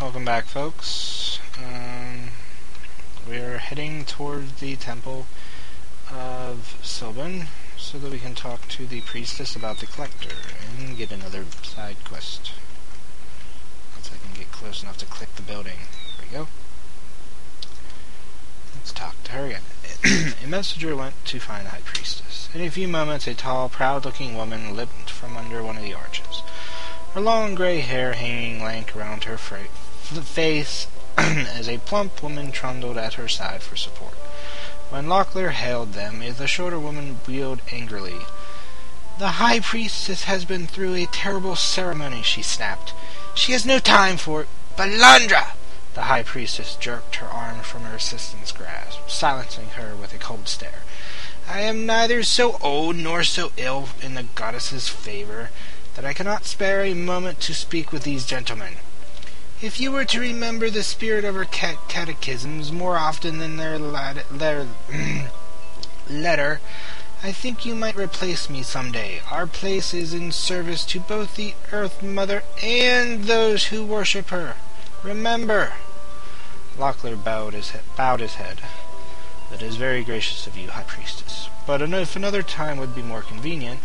Welcome back, folks. Um, we're heading toward the temple of Silban so that we can talk to the priestess about the collector and get another side quest. Once I can get close enough to click the building. There we go. Let's talk to her again. a messenger went to find the high priestess. In a few moments, a tall, proud-looking woman limped from under one of the arches. Her long gray hair hanging lank around her face as a plump woman trundled at her side for support. When Locklear hailed them, eh, the shorter woman wheeled angrily. The high priestess has been through a terrible ceremony, she snapped. She has no time for it. Balandra! The high priestess jerked her arm from her assistant's grasp, silencing her with a cold stare. I am neither so old nor so ill in the goddess's favor that I cannot spare a moment to speak with these gentlemen. If you were to remember the spirit of cat- catechisms more often than their letter, letter, I think you might replace me some day. Our place is in service to both the Earth Mother and those who worship her. Remember. Locklear bowed his, bowed his head. That is very gracious of you, High Priestess. But if another time would be more convenient,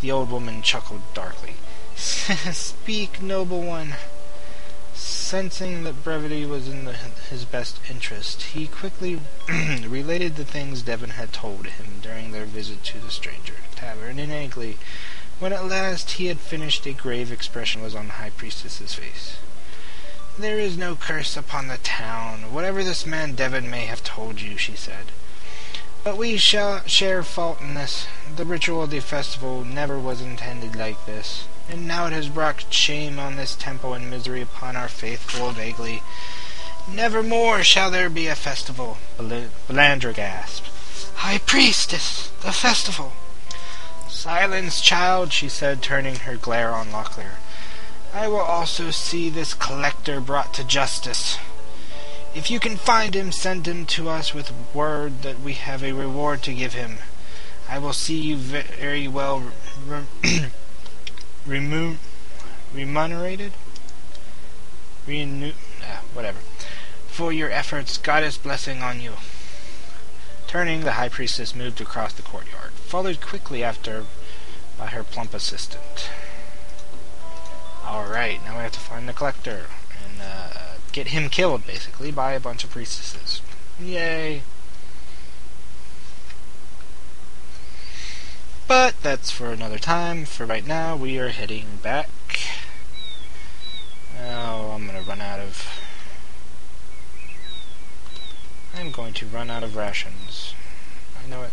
the old woman chuckled darkly. Speak, noble one. Sensing that brevity was in the, his best interest, he quickly related the things Devon had told him during their visit to the stranger tavern in Eggley. When at last he had finished, a grave expression was on the high priestess's face. There is no curse upon the town, whatever this man Devon may have told you, she said. But we shall share fault in this. The ritual of the festival never was intended like this, and now it has brought shame on this temple and misery upon our faithful Eggley. Never more shall there be a festival. Belandra gasped. High priestess, the festival. Silence, child, she said, turning her glare on Locklear. I will also see this collector brought to justice. If you can find him, send him to us with word that we have a reward to give him. I will see you very well remu- remunerated? Renew- ah, whatever. For your efforts, Goddess blessing on you. Turning, the high priestess moved across the courtyard, followed quickly after by her plump assistant. Alright, now we have to find the collector. And, uh, get him killed, basically, by a bunch of priestesses. Yay. But that's for another time. For right now, we are heading back. Oh, I'm gonna run out of... I'm going to run out of rations. I know it.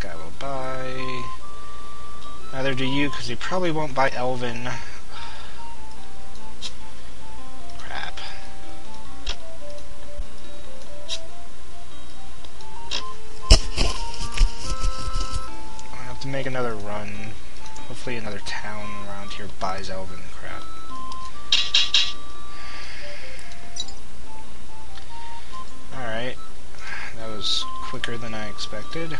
That guy will buy. Neither do you, because he probably won't buy Elven. Crap. I have to make another run. Hopefully another town around here buys Elven crap. Alright. That was quicker than I expected.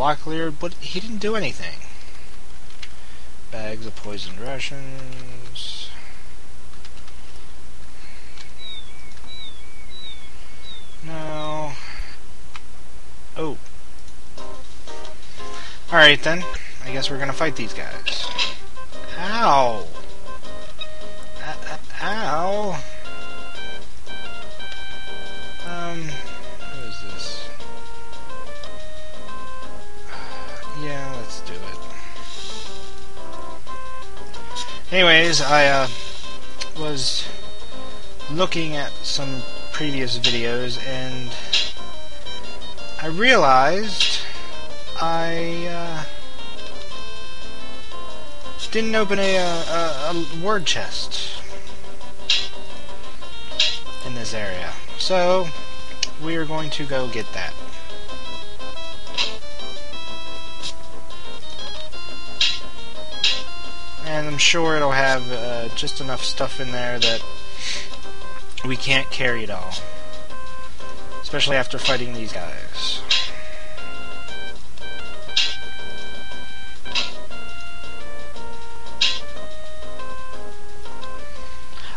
Locklear, but he didn't do anything. Bags of poisoned rations. No. Oh. Alright then. I guess we're gonna fight these guys. Ow! Uh, uh, ow! Anyways, I uh, was looking at some previous videos and I realized I uh, didn't open a, a, uh, a, word chest in this area. So, we are going to go get that. And I'm sure it'll have uh, just enough stuff in there that we can't carry it all. Especially after fighting these guys.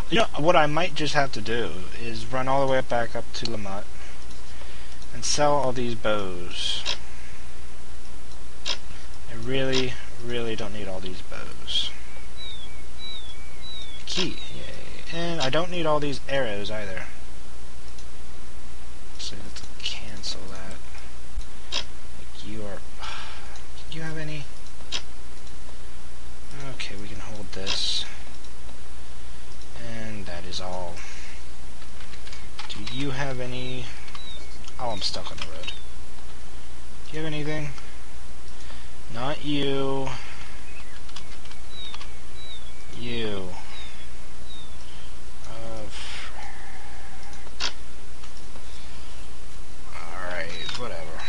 You know, what I might just have to do is run all the way back up to La and sell all these bows. I really, really don't need all these bows. Key, yay. And I don't need all these arrows either. So let's cancel that. You are... Do you have any? Okay, we can hold this and that is all. Do you have any... Oh, I'm stuck on the road. Do you have anything? Not you. You. Uh, Alright, whatever.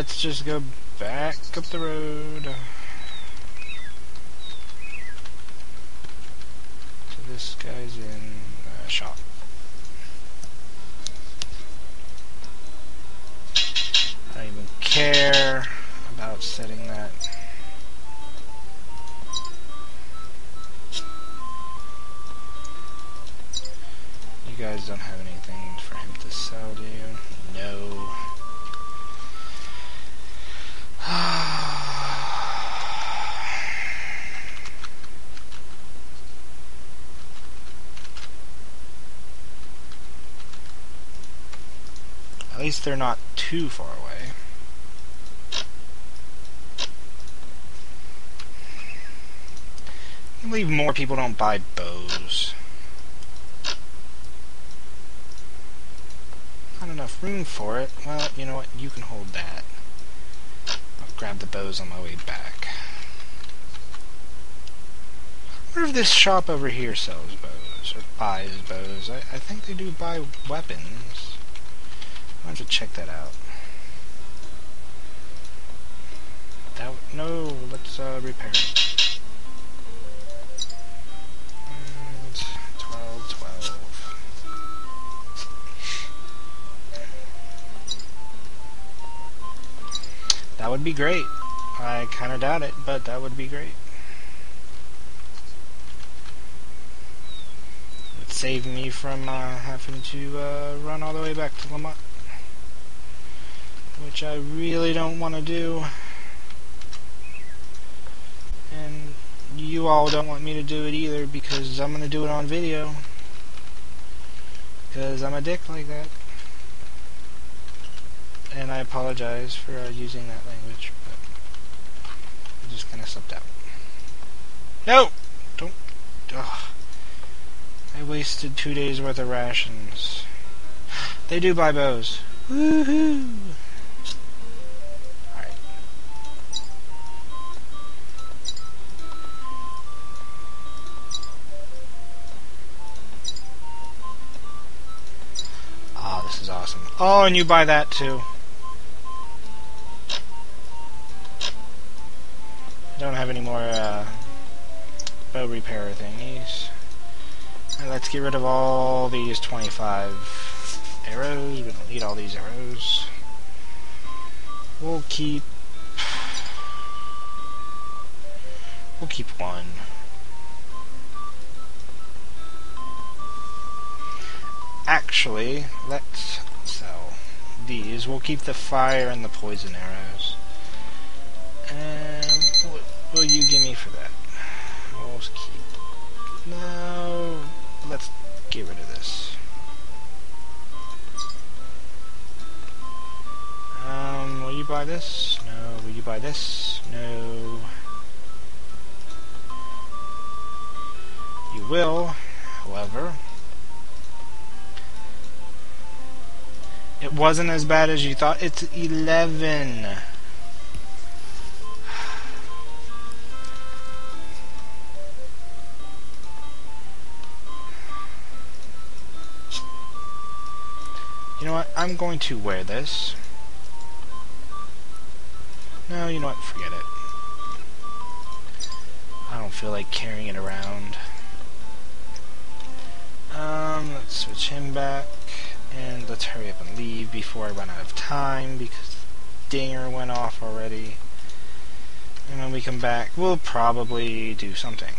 Let's just go back up the road. this guy's in uh, shop. I don't even care about setting that. You guys don't have anything for him to sell, do you? No. At least they're not too far away. I believe more people don't buy bows. Not enough room for it. Well, you know what? You can hold that. I'll grab the bows on my way back. Wonder if this shop over here sells bows, or buys bows. I, I think they do buy weapons. I'll have to check that out. That no, let's uh, repair it. And 12, 12. That would be great. I kind of doubt it, but that would be great. It would save me from uh, having to uh, run all the way back to LaMut which I really don't want to do. And you all don't want me to do it either because I'm going to do it on video. Because I'm a dick like that. And I apologize for uh, using that language, but I just kind of slipped out. No! Don't. Ugh. I wasted two days worth of rations. They do buy bows. Woohoo! Awesome. Oh, and you buy that too. I don't have any more uh, bow repair thingies. let's get rid of all these 25 arrows. We don't need all these arrows. We'll keep... We'll keep one. Actually, let's sell these. We'll keep the fire and the poison arrows. And what will you give me for that? We'll keep... No, let's get rid of this. Um, will you buy this? No. Will you buy this? No. You will, however. It wasn't as bad as you thought. It's 11. You know what? I'm going to wear this. No, you know what? Forget it. I don't feel like carrying it around. Um, let's switch him back. And let's hurry up and leave before I run out of time because dinger went off already. And when we come back, we'll probably do something.